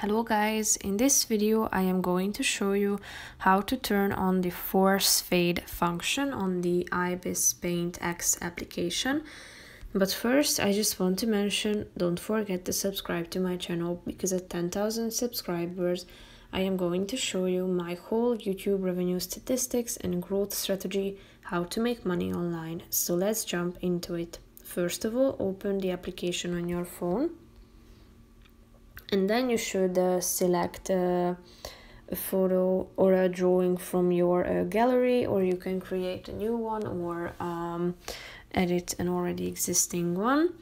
Hello guys, in this video I am going to show you how to turn on the force fade function on the ibisPaint X application. But first I just want to mention don't forget to subscribe to my channel because at 10,000 subscribers I am going to show you my whole YouTube revenue statistics and growth strategy how to make money online. So let's jump into it. First of all open the application on your phone and then you should uh, select uh, a photo or a drawing from your uh, gallery or you can create a new one or um, edit an already existing one.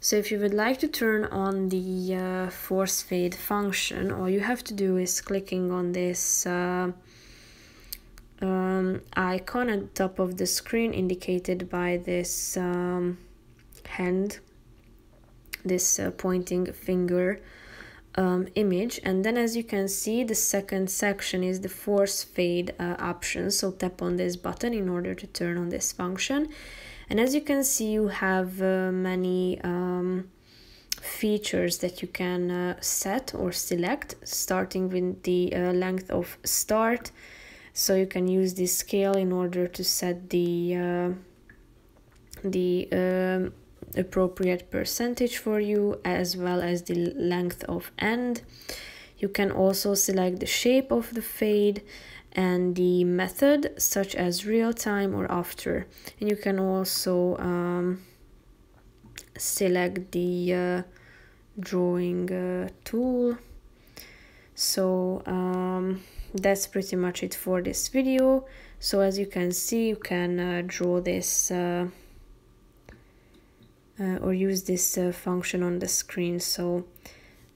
So if you would like to turn on the uh, force fade function all you have to do is clicking on this uh, um, icon at the top of the screen indicated by this um, hand this uh, pointing finger um, image. And then as you can see the second section is the force fade uh, option. So tap on this button in order to turn on this function. And as you can see you have uh, many um, features that you can uh, set or select starting with the uh, length of start. So you can use this scale in order to set the uh, the um, appropriate percentage for you as well as the length of end. You can also select the shape of the fade and the method such as real time or after. And you can also um, select the uh, drawing uh, tool. So um, that's pretty much it for this video. So as you can see you can uh, draw this uh, uh, or use this uh, function on the screen. So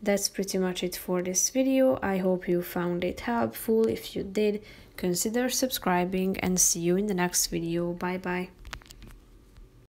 that's pretty much it for this video. I hope you found it helpful. If you did consider subscribing and see you in the next video. Bye bye